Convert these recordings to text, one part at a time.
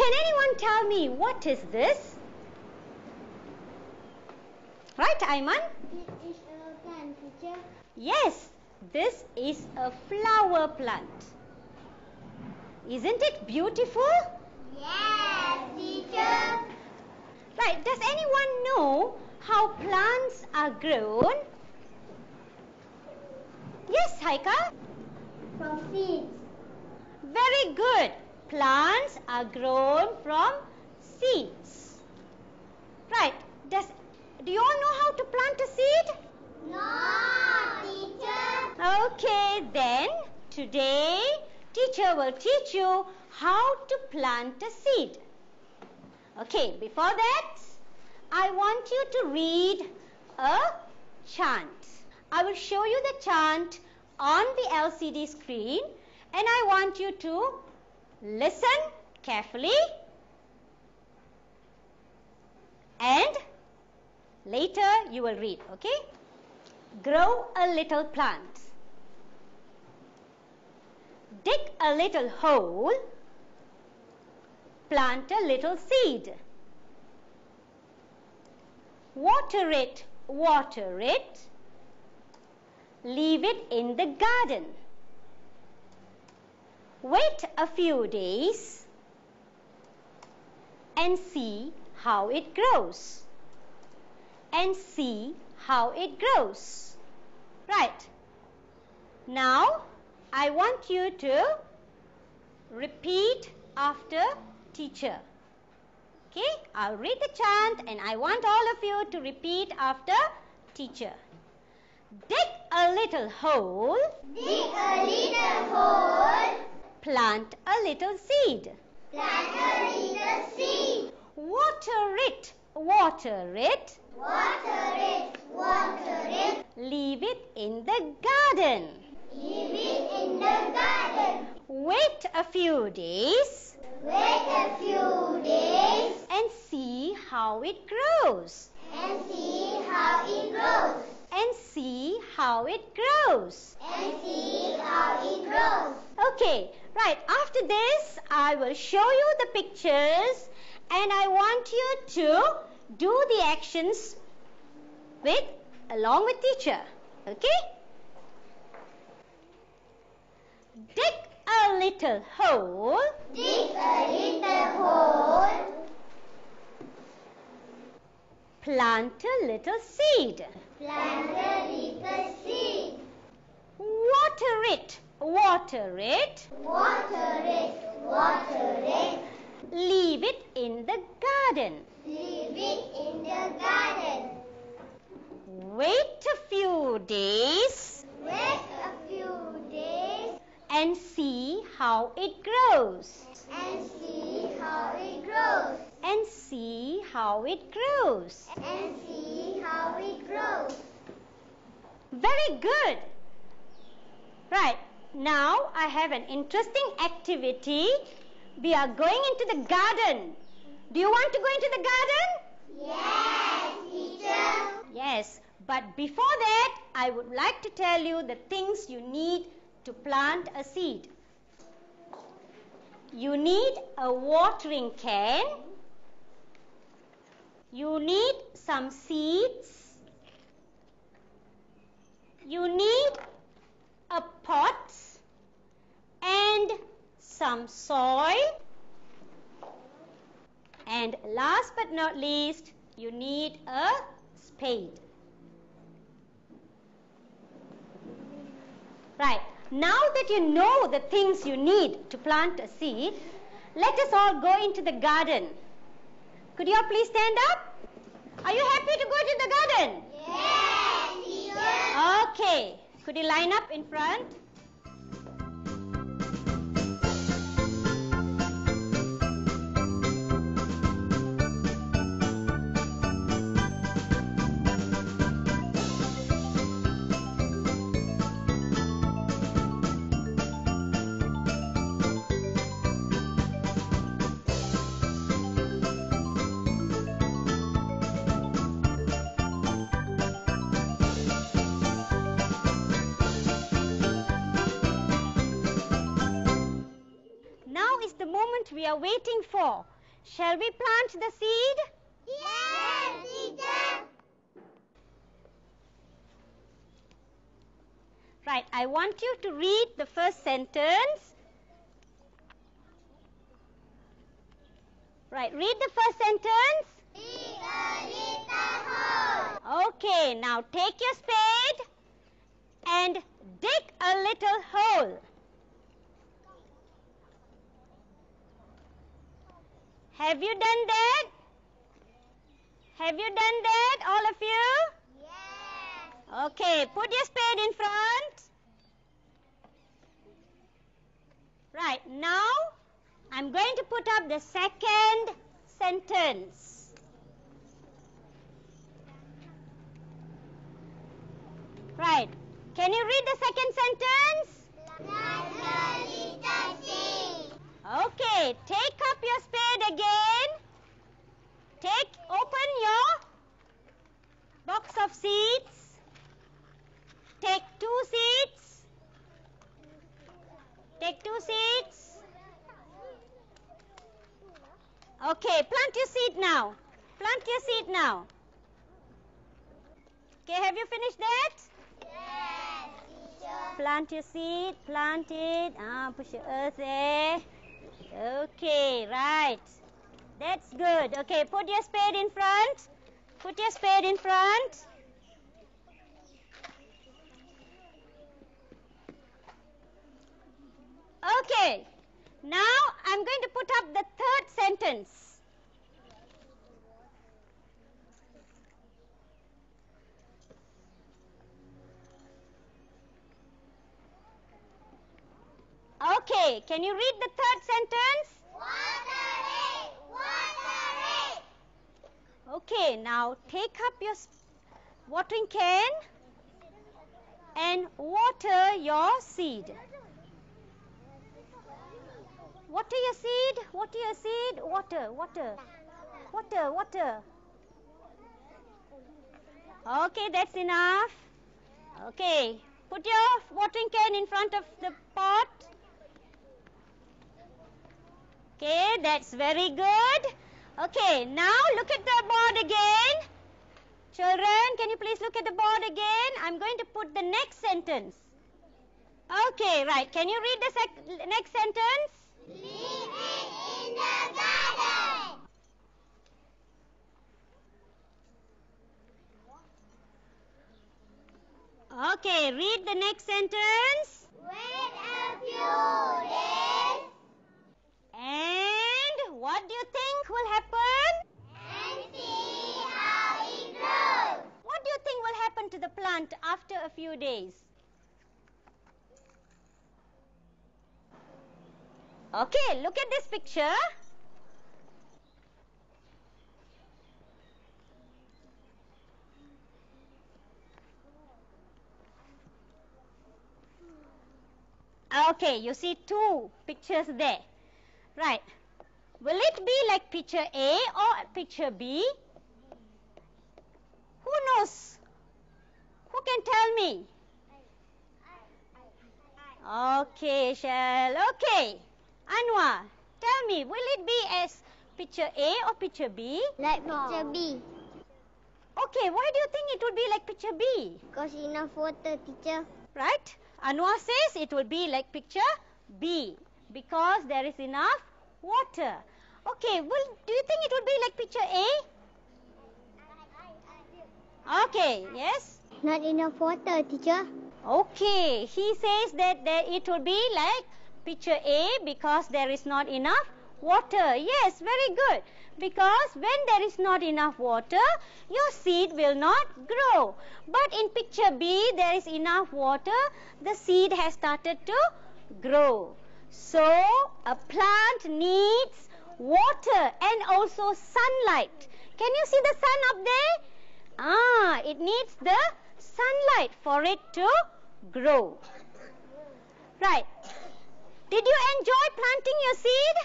can anyone tell me what is this? Right, Ayman? It is a plant, teacher. Yes, this is a flower plant. Isn't it beautiful? Yes, teacher. Right, does anyone know how plants are grown? Yes, Haikal? From seeds. Very good. Plants are grown from seeds. Right, does do you all know how to plant a seed? No, teacher. Okay, then today teacher will teach you how to plant a seed. Okay, before that, I want you to read a chant. I will show you the chant on the LCD screen and I want you to listen carefully and later you will read, okay? Grow a little plant. Dig a little hole. Plant a little seed. Water it, water it. Leave it in the garden. Wait a few days and see how it grows. And see how it grows. Right. Now, I want you to repeat after teacher. Okay, I'll read the chant and I want all of you to repeat after teacher. Dig a little hole, Dig a little hole. Plant a little seed. Plant a little seed. Water it, water it, Water it. Water it. leave it in the garden. Leave it in the garden. Wait a few days Wait a few days and see how it grows. and see how it grows. And see how it grows. And see how it grows. Okay, right. After this, I will show you the pictures and I want you to do the actions with along with teacher. Okay? Dig a little hole, Dig a little hole. plant a little seed. Plant a little seed. Water it, water it, Water it. Water it. leave it in the garden. Leave it in the garden. Wait a few days Wait a few days and see how it grows. and see how it grows. And see how it grows. And see how it grows. Very good. Right. Now I have an interesting activity. We are going into the garden. Do you want to go into the garden? Yes, teacher. Yes. But before that, I would like to tell you the things you need to plant a seed. You need a watering can. You need some seeds. You need a pot and some soil. And last but not least, you need a spade. Right. Now that you know the things you need to plant a seed, let us all go into the garden. Could you all please stand up? Are you happy to go to the garden? Yes, teacher. Okay. Could you line up in front? Moment we are waiting for. Shall we plant the seed? Yes, teacher. Right, I want you to read the first sentence. Right, read the first sentence. Dig a little hole. Okay, now take your spade and dig a little hole. Have you done that? Have you done that, all of you? Yes. Okay, put your spade in front. Right, now I'm going to put up the second sentence. Right, can you read the second sentence? Okay, take up your spade again. Take, open your box of seeds. Take two seeds. Take two seeds. Okay, plant your seed now. Plant your seed now. Okay, have you finished that? Yes. Plant your seed, plant it. Ah, push your earth there. Okay, right. That's good. Okay, put your spade in front. Put your spade in front. Okay, now I'm going to put up the third sentence. Okay, can you read the third sentence? Water it. Water it. Okay, now take up your watering can and water your seed. Water your seed, water your seed, water, water, water, water. Okay, that's enough. Okay, put your watering can in front of the pot. Okay, that's very good. Okay, now look at the board again. Children, can you please look at the board again? I'm going to put the next sentence. Okay, right. Can you read the next sentence? In the garden. Okay, read the next sentence. Wait a few days And what do you think will happen? and see how it grows. What do you to the plant after a few days? Okay, look at this picture. Okay, you see two pictures there. Right. Will it be like picture A or picture B? Who knows? Who can tell me? Okay, Shell. Okay. Anwar, tell me, will it be as picture A or picture B? Like picture B. Okay, why do you think it would be like picture B? Because enough water, teacher. Right? Anwar says it will be like picture B because there is enough water. Okay, well, do you think it would be like picture A? Okay, yes. Not enough water, teacher. Okay, he says that there, it will be like picture A because there is not enough water. Yes, very good. Because when there is not enough water, your seed will not grow. But in picture B, there is enough water. The seed has started to grow. So, a plant needs water and also sunlight. Can you see the sun up there? Ah, it needs the sunlight for it to grow. Right. Did you enjoy planting your seed?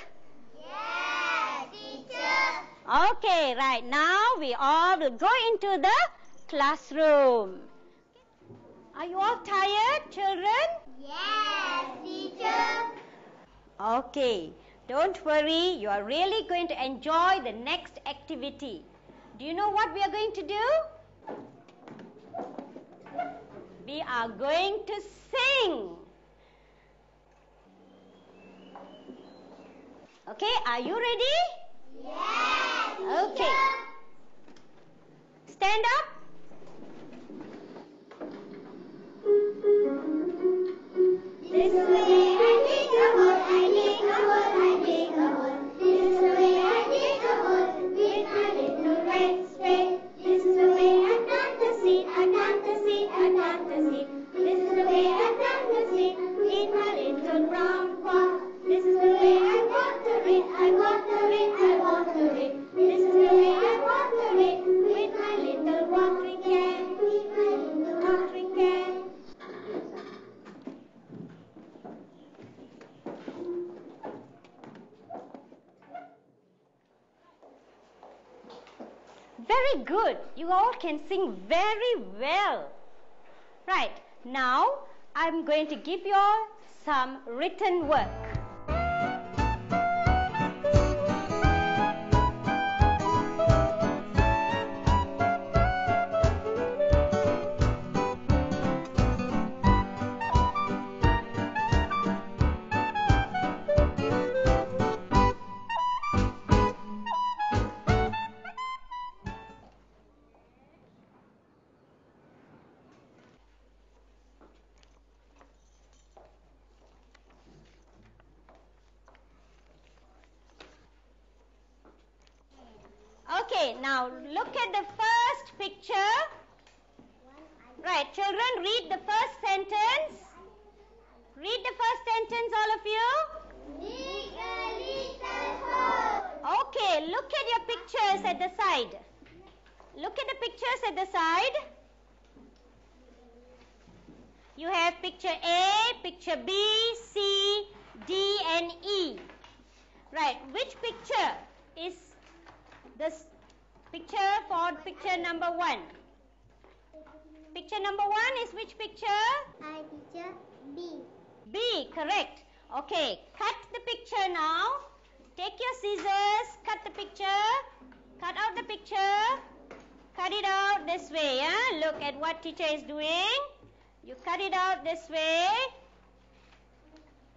Yes, teacher. Okay, right. Now we all will go into the classroom. Are you all tired, children? Yes, teacher. Okay. Don't worry, you are really going to enjoy the next activity. Do you know what we are going to do? We are going to sing. Okay, are you ready? Yes. Okay. Stand up. This way Very good. You all can sing very well. Right. Now, I'm going to give you all some written work. Okay, now look at the first picture. Right, children, read the first sentence. Read the first sentence, all of you. Okay, look at your pictures at the side. Look at the pictures at the side. You have picture A, picture B, C, D, and E. Right, which picture is this picture for picture number one? Picture number one is which picture? I teacher B. B, correct. Okay, cut the picture now. Take your scissors, cut the picture, cut out the picture, cut it out this way. Yeah? Look at what teacher is doing. You cut it out this way.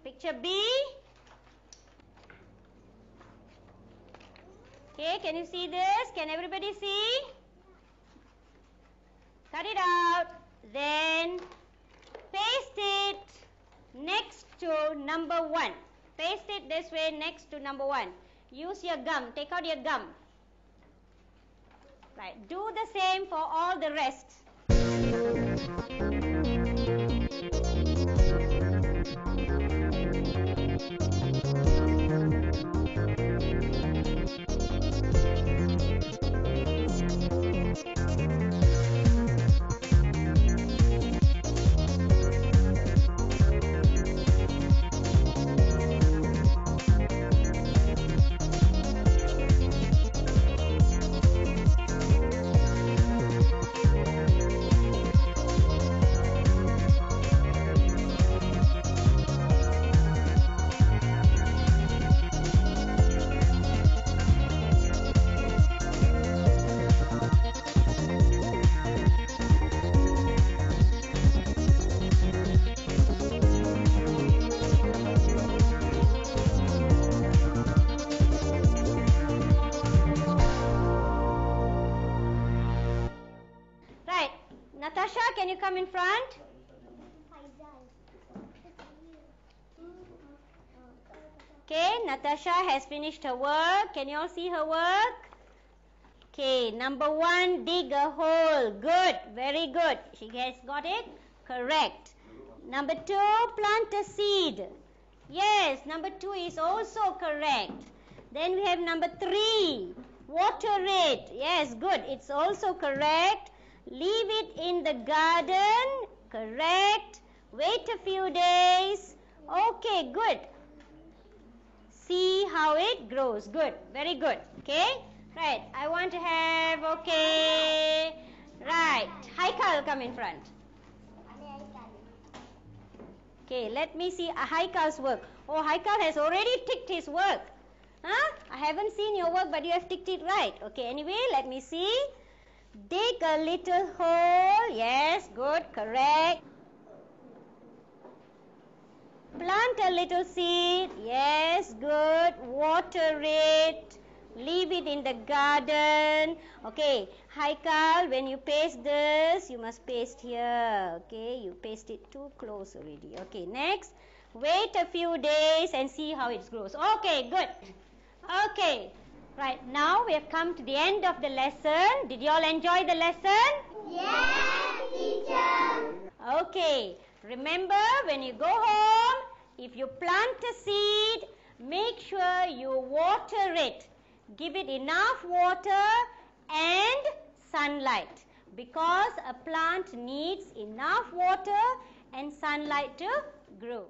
Picture B. Okay, can you see this? Can everybody see? Cut it out. Then paste it next to number one. Paste it this way next to number one. Use your gum. Take out your gum. Right. Do the same for all the rest. Can you come in front? Okay, Natasha has finished her work. Can you all see her work? Okay, number one, dig a hole. Good, very good. She has got it correct. Number two, plant a seed. Yes, number two is also correct. Then we have number three, water it. Yes, good. It's also correct. Leave it in the garden. Correct. Wait a few days. Okay, good. See how it grows. Good. Very good. Okay. Right. I want to have. Okay. Right. Haikal, come in front. Okay, let me see uh, Haikal's work. Oh, Haikal has already ticked his work. Huh? I haven't seen your work, but you have ticked it right. Okay, anyway, let me see. Dig a little hole. Yes, good, correct. Plant a little seed. Yes, good. Water it. Leave it in the garden. Okay, Haikal, when you paste this, you must paste here. Okay, you paste it too close already. Okay, next. Wait a few days and see how it grows. Okay, good. Okay, right. Now we have come to the end of the lesson. Did you all enjoy the lesson? Yes, teacher. Okay, remember when you go home, if you plant a seed, make sure you water it. Give it enough water and sunlight because a plant needs enough water and sunlight to grow.